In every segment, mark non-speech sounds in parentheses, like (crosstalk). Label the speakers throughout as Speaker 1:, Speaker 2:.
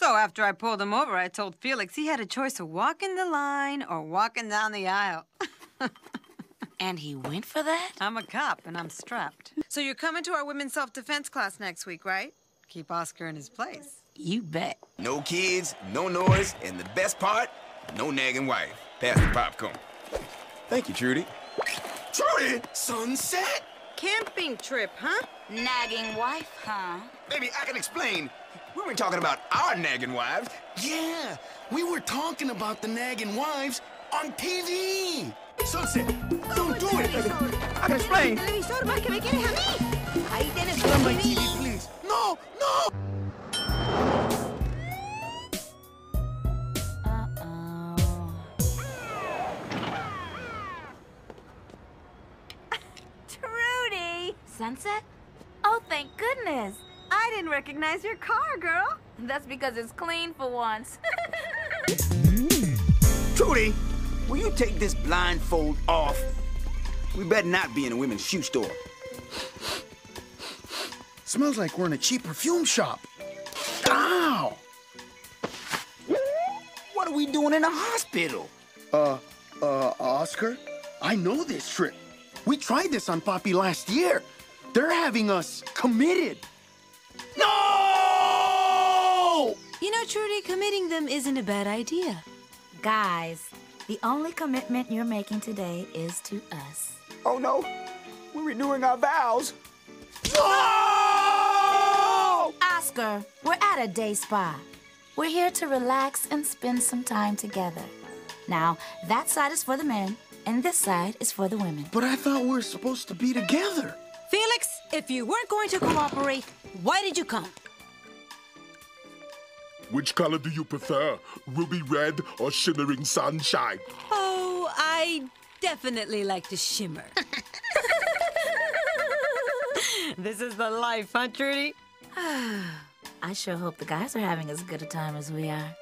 Speaker 1: So after I pulled him over, I told Felix he had a choice of walking the line or walking down the aisle. (laughs)
Speaker 2: And he went for that?
Speaker 1: I'm a cop and I'm strapped. So you're coming to our women's self-defense class next week, right? Keep Oscar in his place.
Speaker 2: You bet.
Speaker 3: No kids, no noise, and the best part, no nagging wife. Pass the popcorn. Thank you, Trudy. Trudy! Sunset?
Speaker 1: Camping trip, huh?
Speaker 2: Nagging wife, huh?
Speaker 3: Baby, I can explain. We weren't talking about our nagging wives.
Speaker 4: Yeah, we were talking about the nagging wives on TV. Sunset, don't do it.
Speaker 3: I can explain.
Speaker 5: televisor, más me quieres a mí. Ahí tienes
Speaker 4: Turn my
Speaker 5: TV.
Speaker 4: TV, please. No, no.
Speaker 2: Uh-oh. (laughs)
Speaker 5: Trudy!
Speaker 2: Sunset? Oh, thank goodness.
Speaker 5: I didn't recognize your car, girl.
Speaker 2: That's because it's clean for once. (laughs)
Speaker 3: Trudy, will you take this blindfold off? We better not be in a women's shoe store.
Speaker 4: Smells like we're in a cheap perfume shop. Ow!
Speaker 3: What are we doing in a hospital?
Speaker 4: Uh, uh, Oscar, I know this trip. We tried this on Papi last year. They're having us committed. No!
Speaker 5: You know, Trudy, committing them isn't a bad idea.
Speaker 2: Guys, the only commitment you're making today is to us.
Speaker 3: Oh no, we're renewing our vows.
Speaker 4: No!
Speaker 2: Oscar, we're at a day spa. We're here to relax and spend some time together. Now, that side is for the men, and this side is for the women.
Speaker 4: But I thought we were supposed to be together.
Speaker 5: Felix, if you weren't going to cooperate, why did you come?
Speaker 6: Which color do you prefer? Ruby red or shimmering sunshine?
Speaker 5: Oh, I definitely like to shimmer. (laughs)
Speaker 1: This is the life, huh, Trudy? (sighs)
Speaker 2: I sure hope the guys are having as good a time as we are.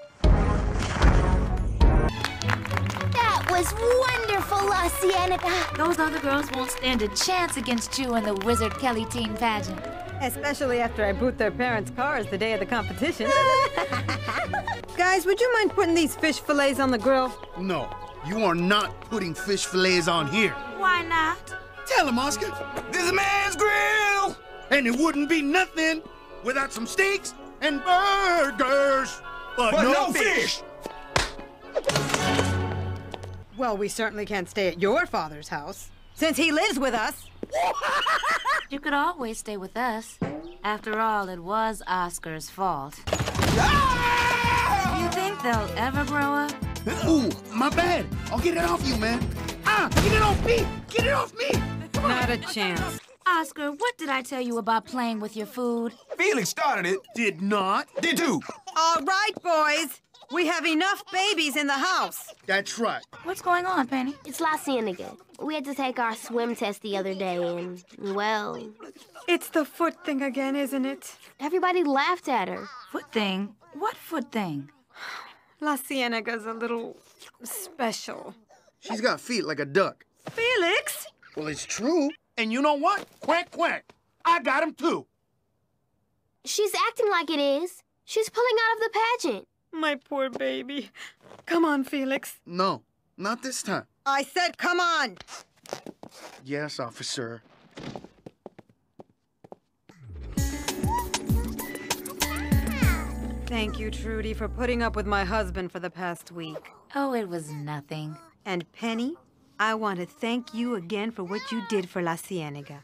Speaker 7: That was wonderful, La Cienega.
Speaker 2: Those other girls won't stand a chance against you in the Wizard Kelly teen pageant.
Speaker 1: Especially after I boot their parents' cars the day of the competition. (laughs) Guys, would you mind putting these fish fillets on the grill?
Speaker 4: No, you are not putting fish fillets on here.
Speaker 2: Why not?
Speaker 4: Tell him, Oscar.
Speaker 3: This is a man's grill.
Speaker 4: And it wouldn't be nothing without some steaks and burgers. But,
Speaker 3: But
Speaker 4: no,
Speaker 3: no
Speaker 4: fish.
Speaker 3: fish.
Speaker 1: Well, we certainly can't stay at your father's house, since he lives with us. (laughs)
Speaker 2: You could always stay with us. After all, it was Oscar's fault. You think they'll ever grow up?
Speaker 4: Ooh, my bad. I'll get it off you, man. Ah, get it off me. Get it off me.
Speaker 1: Not a chance.
Speaker 2: Oscar, what did I tell you about playing with your food?
Speaker 3: Felix started it.
Speaker 4: Did not.
Speaker 3: Did too.
Speaker 1: All right, boys. We have enough babies in the house.
Speaker 4: That's right.
Speaker 2: What's going on, Penny?
Speaker 7: It's La Cienega. We had to take our swim test the other day, and, well,
Speaker 1: It's the foot thing again, isn't it?
Speaker 7: everybody laughed at her.
Speaker 2: Foot thing? What foot thing?
Speaker 1: La Cienega's a little special.
Speaker 4: She's got feet like a duck.
Speaker 1: Felix?
Speaker 4: Well, it's true. And you know what? Quack, quack. I got him too.
Speaker 7: She's acting like it is. She's pulling out of the pageant.
Speaker 1: My poor baby. Come on, Felix.
Speaker 4: No, not this time.
Speaker 1: I said, come on.
Speaker 4: Yes, officer.
Speaker 1: Thank you, Trudy, for putting up with my husband for the past week.
Speaker 2: Oh, it was nothing.
Speaker 1: And Penny, I want to thank you again for what you did for La Cienega.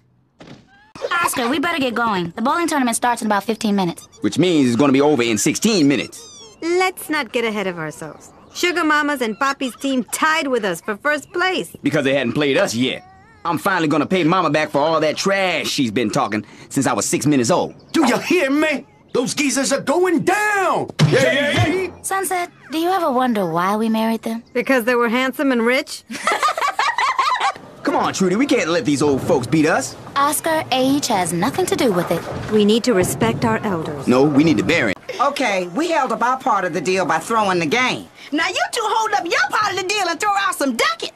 Speaker 2: Oscar, we better get going. The bowling tournament starts in about 15 minutes.
Speaker 3: Which means it's gonna be over in 16 minutes.
Speaker 1: Let's not get ahead of ourselves. Sugar Mama's and Papi's team tied with us for first place.
Speaker 3: Because they hadn't played us yet. I'm finally gonna pay Mama back for all that trash she's been talking since I was six minutes old.
Speaker 4: Do you hear me? Those geezers are going down. Yeah, yeah, yeah.
Speaker 2: Sunset, do you ever wonder why we married them?
Speaker 1: Because they were handsome and rich? (laughs)
Speaker 3: Come on, Trudy, we can't let these old folks beat us.
Speaker 2: Oscar, age has nothing to do with it.
Speaker 1: We need to respect our elders.
Speaker 3: No, we need to bury him.
Speaker 8: Okay, we held up our part of the deal by throwing the game. Now you two hold up your part of the deal and throw out some ducats.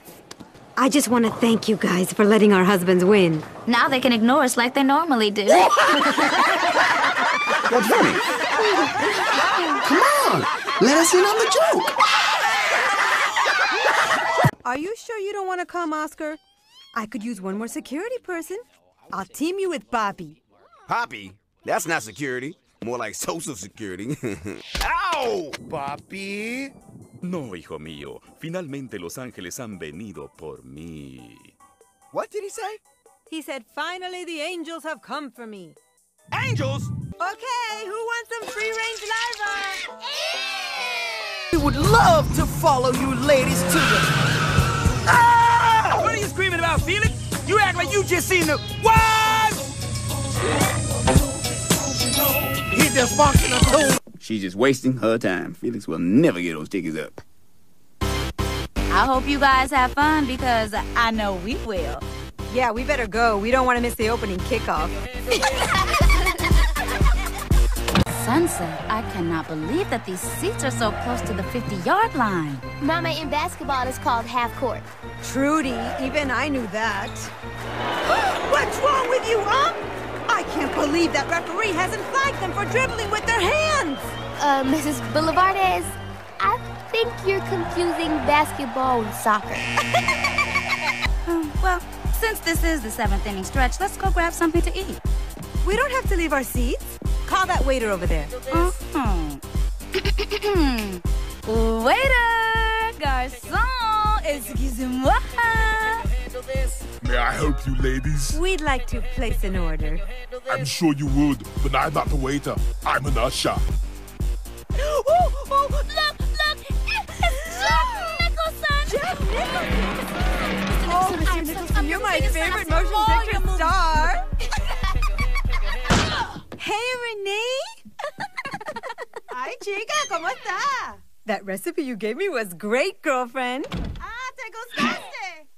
Speaker 1: I just want to thank you guys for letting our husbands win.
Speaker 2: Now they can ignore us like they normally do. (laughs)
Speaker 3: What's funny?
Speaker 4: Come on, let us in on the joke.
Speaker 1: Are you sure you don't want to come, Oscar? I could use one more security person. I'll team you with Bobby.
Speaker 3: Papi? That's not security. More like social security. (laughs) Ow!
Speaker 4: Papi.
Speaker 9: No, hijo mío. Finalmente Los Ángeles han venido por mí.
Speaker 3: What did he say?
Speaker 1: He said, finally the angels have come for me.
Speaker 3: Angels?
Speaker 1: Okay, who wants some free-range larva?
Speaker 8: We would love to follow you ladies to the...
Speaker 3: Ah! What are you screaming about, Felix? You act like you just seen the... What?
Speaker 4: He just walking a tune.
Speaker 3: She's just wasting her time. Felix will never get those tickets up.
Speaker 2: I hope you guys have fun because I know we will.
Speaker 1: Yeah, we better go. We don't want to miss the opening kickoff. (laughs)
Speaker 2: Sunset, I cannot believe that these seats are so close to the 50-yard line.
Speaker 7: Mama, in basketball, it's called half court.
Speaker 1: Trudy, even I knew that. (gasps) What's wrong with you, huh? I can't believe that referee hasn't flagged them for dribbling with their hands.
Speaker 7: Uh, Mrs. Boulevardez, I think you're confusing basketball and soccer. (laughs)
Speaker 2: Um, well, since this is the seventh inning stretch, let's go grab something to eat.
Speaker 1: We don't have to leave our seats. Call that waiter over there.
Speaker 2: Mhm. (coughs) Waiter! Garçon! Excusez-moi!
Speaker 6: May I help you, ladies?
Speaker 1: We'd like to place an order.
Speaker 6: I'm sure you would, but I'm not the waiter. I'm an usher. (gasps)
Speaker 2: oh, oh, look, look! It's Jack Nicholson! Jack Nicholson!
Speaker 1: Oh, Mr. Nicholson, you're my favorite motion picture star. (laughs) hey, Renee. Hi, chica, ¿cómo está? That recipe you gave me was great, girlfriend. Ah, te gustaste.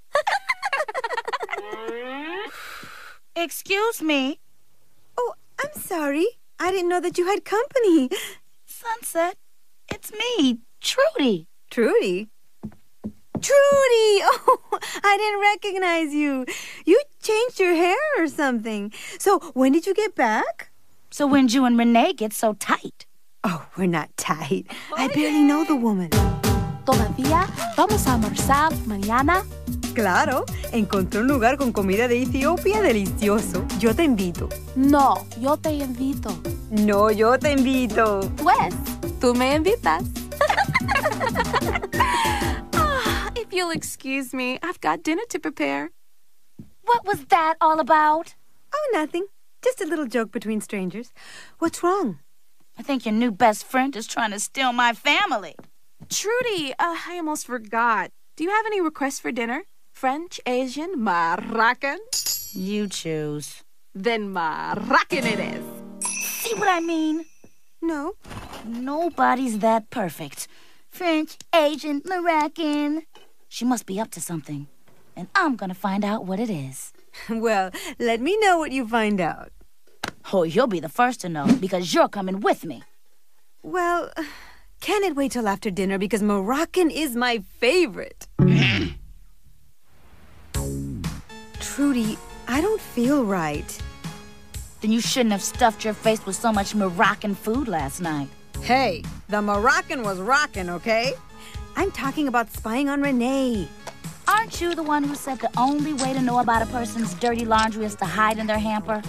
Speaker 2: Excuse me,
Speaker 1: Oh, I'm sorry. I didn't know that you had company.
Speaker 2: Sunset. It's me, Trudy.
Speaker 1: Trudy? Trudy! (laughs) Oh, I didn't recognize you. You changed your hair or something. So, when did you get back?
Speaker 2: So when you and Renee get so tight.
Speaker 1: Oh, we're not tight. I barely know the woman.
Speaker 7: Todavía vamos a almorzar mañana.
Speaker 1: Claro, encontré un lugar con comida de Etiopía delicioso. Yo te invito.
Speaker 7: No, yo te invito.
Speaker 1: No, yo te invito.
Speaker 7: Pues, tú me invitas. (laughs) Ah, if you'll excuse me, I've got dinner to prepare.
Speaker 2: What was that all about?
Speaker 1: Oh, nothing. Just a little joke between strangers. What's wrong?
Speaker 2: I think your new best friend is trying to steal my family.
Speaker 5: Trudy, uh, I almost forgot. Do you have any requests for dinner? French, Asian, Moroccan?
Speaker 2: You choose.
Speaker 5: Then Moroccan it is.
Speaker 2: See what I mean?
Speaker 1: No.
Speaker 2: Nobody's that perfect. French, Asian, Moroccan. She must be up to something. And I'm gonna find out what it is. (laughs)
Speaker 1: Well, let me know what you find out.
Speaker 2: Oh, you'll be the first to know because you're coming with me.
Speaker 1: Well, (sighs) can it wait till after dinner because Moroccan is my favorite. (laughs) Trudy, I don't feel right.
Speaker 2: Then you shouldn't have stuffed your face with so much Moroccan food last night.
Speaker 1: Hey, the Moroccan was rockin', okay? I'm talking about spying on Renee.
Speaker 2: Aren't you the one who said the only way to know about a person's dirty laundry is to hide in their hamper?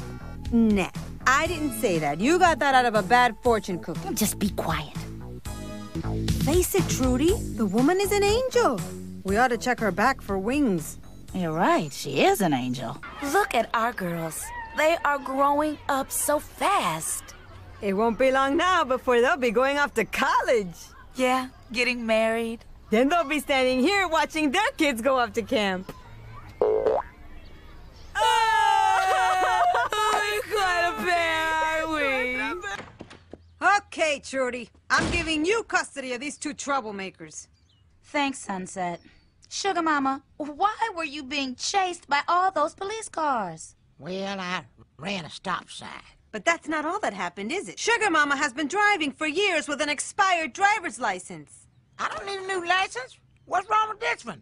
Speaker 1: Nah, I didn't say that. You got that out of a bad fortune cookie.
Speaker 2: Just be quiet.
Speaker 1: Face it, Trudy, the woman is an angel. We ought to check her back for wings.
Speaker 2: You're right, she is an angel. Look at our girls. They are growing up so fast.
Speaker 1: It won't be long now before they'll be going off to college.
Speaker 2: Yeah, getting married.
Speaker 1: Then they'll be standing here watching their kids go off to camp. Oh, (laughs) quite a pair, are we? Okay, Trudy. I'm giving you custody of these two troublemakers.
Speaker 2: Thanks, Sunset. Sugar Mama, why were you being chased by all those police cars?
Speaker 10: Well, I ran a stop sign.
Speaker 1: But that's not all that happened, is it? Sugar Mama has been driving for years with an expired driver's license.
Speaker 10: I don't need a new license. What's wrong with this one?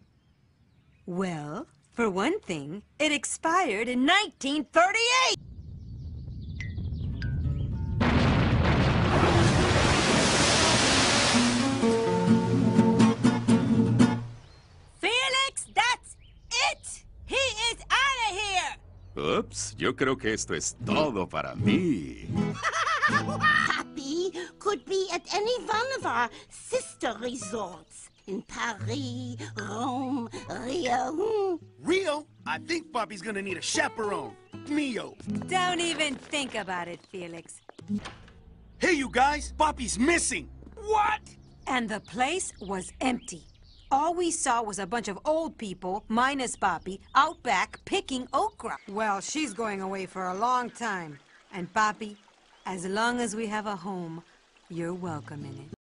Speaker 1: Well, for one thing, it expired in 1938.
Speaker 9: Ups, yo creo que esto es mm. todo para mí. (laughs)
Speaker 11: Papi could be at any one of our sister resorts in Paris, Rome, Rio.
Speaker 4: Rio? I think Papi's gonna need a chaperone. Mio.
Speaker 1: Don't even think about it, Felix.
Speaker 4: Hey, you guys, Papi's missing.
Speaker 12: What?
Speaker 1: And the place was empty. All we saw was a bunch of old people, minus Papi, out back picking okra. Well, she's going away for a long time. And Papi, as long as we have a home, you're welcome in it.